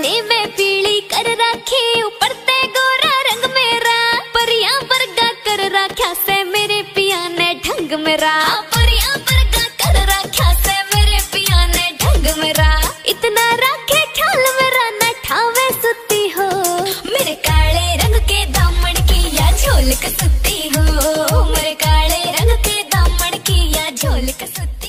कंधे में पीली कर रखी, ऊपर ते गोरा रंग मेरा। परिया वर्गा कर रखा से मेरे पिया ने ढंग मेरा। परिया वर्गा कर राख्या से मेरे पिया ने ढंग मेरा। इतना राखे ख्याल मेरा न ठावे सुती हो। मेरे काले रंग के दामन की या झोलक सुती हो। मेरे काले रंग के दामन की या झोलक सुती